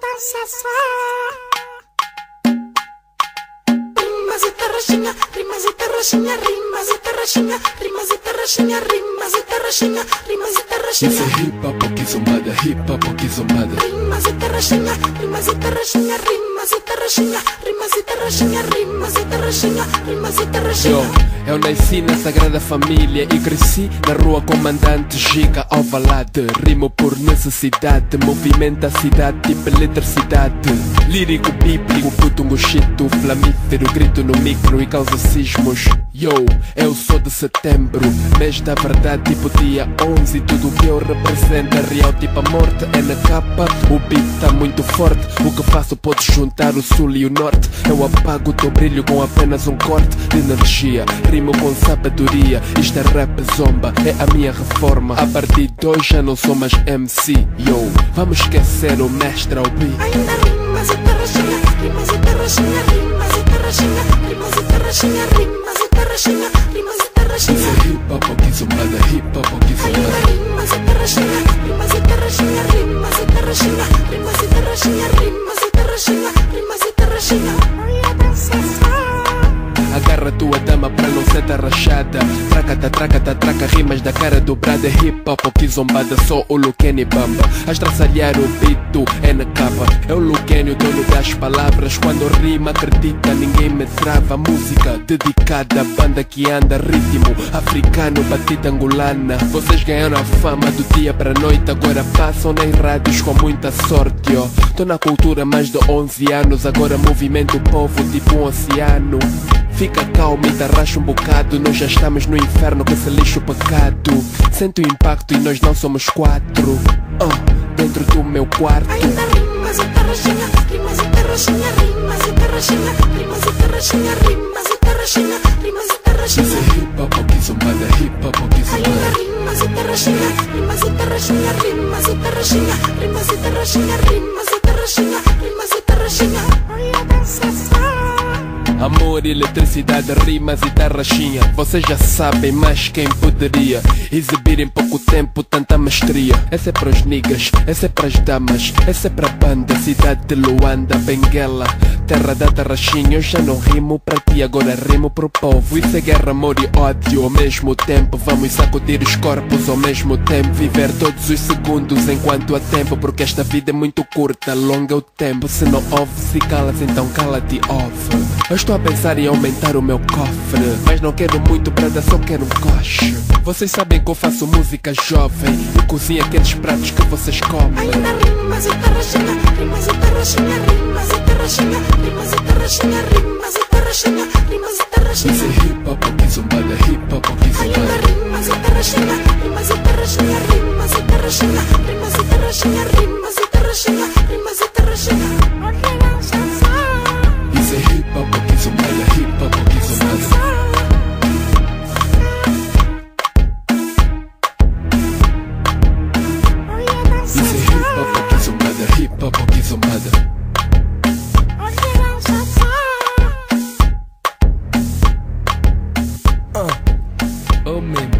dança só. Rimas e tarraxinha, rimas e tarraxinha, rimas e tarraxinha, rimas e tarraxinha, rimas e tarraxinha, rimas e tarraxinha. Isso é hip hop aqui zombada, hip hop aqui zombada. Rimas e tarraxinha, rimas e tarraxinha, rimas e tarraxinha, rimas e tarraxinha, rimas e tarraxinha, rimas e Yo, tarraxinha. eu nasci na Sagrada Família e cresci na rua Comandante Giga Alvalade. Rimo por necessidade, movimenta a cidade tipo eletricidade. Lírico bíblico, um chito, flamífero, grito no micro e causa sismos. Yo, eu sou de setembro, mês da verdade, tipo dia 11. Tudo que eu represento é real, tipo a morte é na capa. O beat tá muito forte, o que faço pode juntar o sul e o norte. Eu apago o teu brilho com apenas um corte de energia. Rimo com sabedoria, isto é rap zomba, é a minha reforma. A partir de hoje já não sou mais MC. Yo, vamos esquecer o mestre beat. Ainda rimas e tarraxinha, rimas e tarraxinha, rimas e tarraxinha, rimas e tarraxinha, rimas e tarraxinha, não ser tarrachada Traca-ta, traca-ta, traca rimas da cara dobrada hip hop aqui zombada, sou o Luquene Bamba. A estraçalhar o bito é na capa É o Luquene, o dono das palavras. Quando rima acredita, ninguém me trava. Música dedicada à banda que anda Ritmo africano, batida angolana. Vocês ganharam a fama do dia pra noite Agora passam nas rádios com muita sorte ó. Tô na cultura mais de 11 anos Agora movimento povo tipo um oceano Fica calmo e tarraxa um bocado Nós já estamos no inferno que se lixa o pecado Sente o impacto e nós não somos quatro Ah, Dentro do meu quarto Ainda rimas e tarraxinha, rimas e tarraxinha, rimas e tarraxinha, rimas e tarraxinha, rimas e tarraxinha, rimas e Isso tarraxinha. é hip hop aqui zombada, hip hop aqui zombada rimas e tarraxinha, rimas e tarraxinha, rimas e tarraxinha, rimas e tarraxinha, rimas e tarraxinha, rimas e tarraxinha. Amor, eletricidade, rimas e tarraxinha Vocês já sabem, mas quem poderia Exibir em pouco tempo tanta mestria. Essa é pros niggas, essa é pras damas Essa é pra banda, cidade de Luanda, Benguela Terra da tarraxinha, eu já não rimo pra ti Agora rimo pro povo. Isso é guerra, amor e ódio ao mesmo tempo Vamos sacudir os corpos ao mesmo tempo Viver todos os segundos enquanto há tempo Porque esta vida é muito curta, longa o tempo. Se não ouve, se calas, então cala-te, ouve. Eu estou a pensar em aumentar o meu cofre Mas não quero muito prada, só quero um coche. Vocês sabem que eu faço música jovem E cozinho aqueles pratos que vocês comem. Ainda rimas e tarraxinha, rimas e tarraxinha, rimas e tarraxinha, rimas e tarraxinha. Isso é hip hop, aqui zombada, hip hop, aqui zombada. Rimas e tarraxinha, rimas e tarraxinha, rimas e tarraxinha, rimas e tarraxinha, rimas e tarraxinha, rimas e tarraxinha. Isso é hip hop, aqui zombada, hip hop, aqui zombada. Hip hop, aqui zombada, hip hop, aqui zombada. memory.